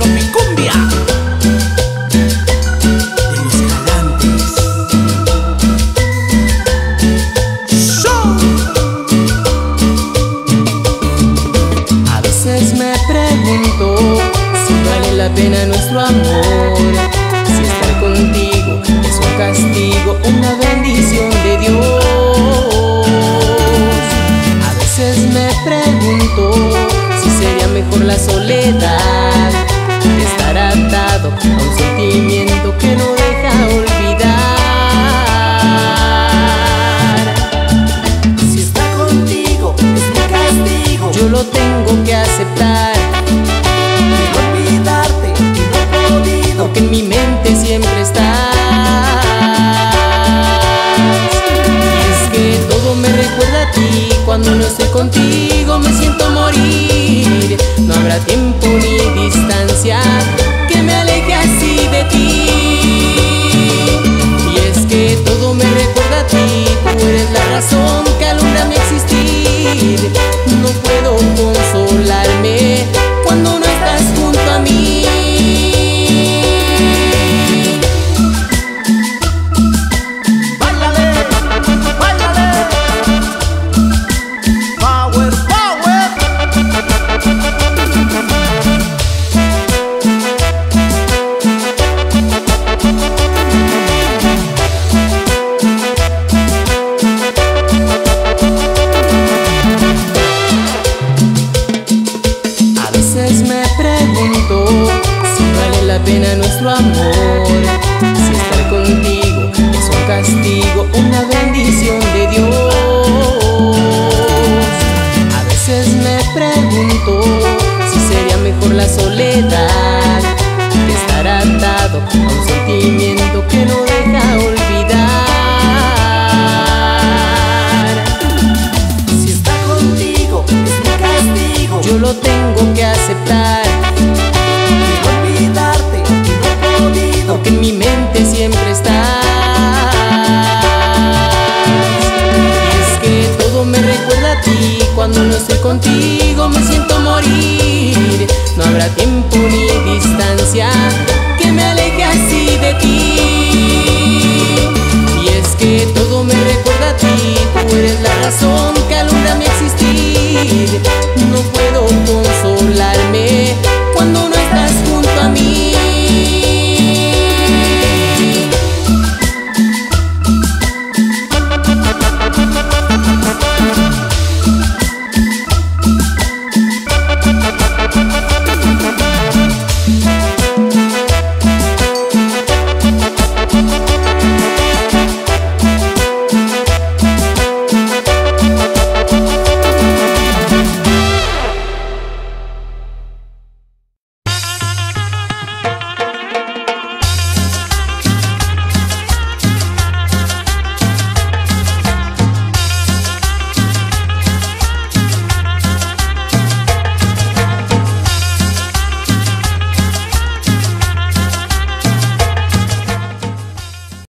maestro mi cumbia. De los galantes. Show. A veces me pregunto si vale la pena nuestro amor. Si estar contigo es un castigo, una bendición de Dios. A veces me pregunto si sería mejor la soledad aquí. Cuando no estoy contigo me siento morir. nuestro amor. Si estar contigo es un castigo, una bendición de Dios. A veces me pregunto si sería mejor la soledad que estar atado a un sentimiento que no deja olvidar. Si estar contigo es un castigo, yo lo tengo que aceptar. Cuando no estoy contigo me siento morir. No habrá tiempo ni distancia Que me aleje así de ti. Y es que todo me recuerda a ti Tú eres la razón que alumbra mi existir.